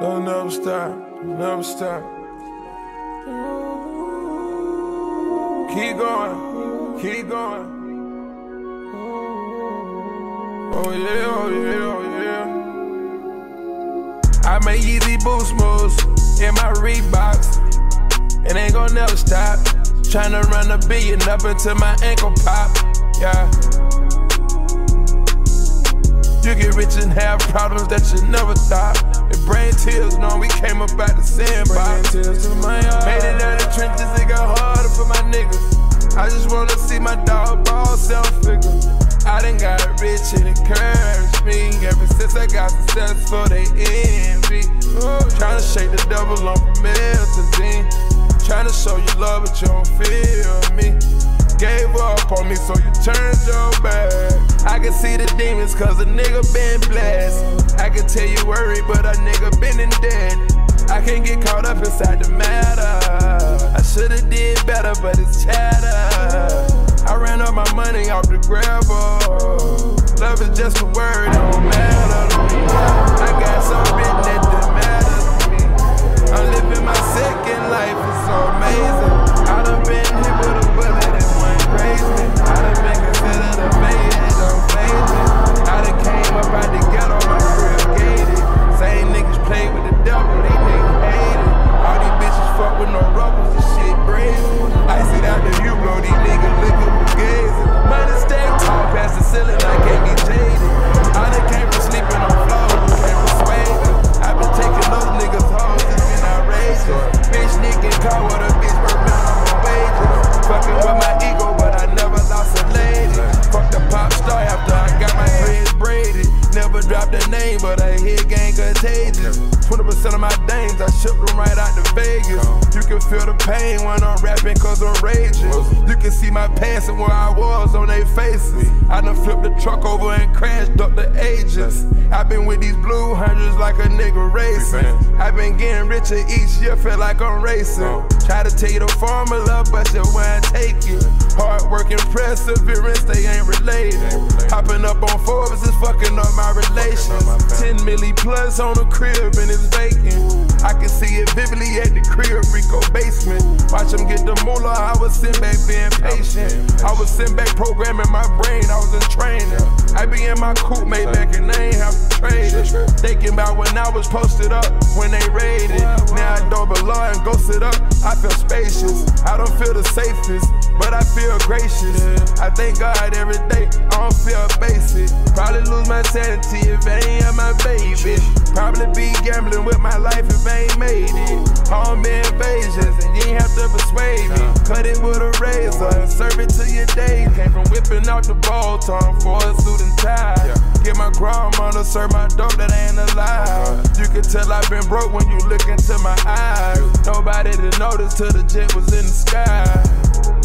Don't never stop, never stop. Keep going, keep going. Oh yeah, oh yeah, oh yeah. I make easy boost moves in my Reeboks. It ain't gon' never stop. Tryna run a billion up until my ankle pop. Have problems that you never thought. And brain tears, know we came up out the sandbox. Made it out the trenches, it got harder for my niggas. I just wanna see my dog ball self figure. I done got rich and encouraged me. Ever since I got successful, they envy. Tryna shake the devil on promethazine. Tryna show you love, but you don't feel me. Gave up on me, so you turned your back. I can see the demons, cause a nigga been blessed. I can tell you worried, but a nigga been in debt. I can't get caught up inside the matter. I should've did better, but it's chatter. I ran up my money off the gravel. Love is just a word, don't matter. I got some written that didn't gang contagious. 20% of my dames, I shipped them right out to Vegas. You can feel the pain when I'm rapping, cause I'm raging. You can see my past and where I was on their faces. I done flipped the truck over and crashed up the ages. i been with these blue hundreds like a nigga racing. i been getting richer each year, feel like I'm racing. Try to tell you the formula, but you won't take it. And perseverance, they ain't related. Hopping up on Forbes is fucking up my relations. 10 milli plus on the crib and it's vacant. I can see it vividly at the crib, Rico basement. Watch them get the moolah, I was sitting back being patient. I was sitting back programming my brain, I was in training. I be in my coupe, made back and they ain't have to trade it. Thinking about when I was posted up, when they raided. Now I don't belong and go sit up, I feel spacious. I don't feel the safest, but I feel gracious. I thank God every day, I don't feel basic. Probably lose my sanity if it ain't have my baby. Probably be gambling with my life if I ain't made it. Home invasions and you ain't have to persuade me. Cut it with a razor and serve it to your day. Came from whipping out the ball time for a suit and tie. Get my grandmother serve my dope that ain't alive. You can tell I've been broke when you look into my eyes. Nobody to notice till the jet was in the sky.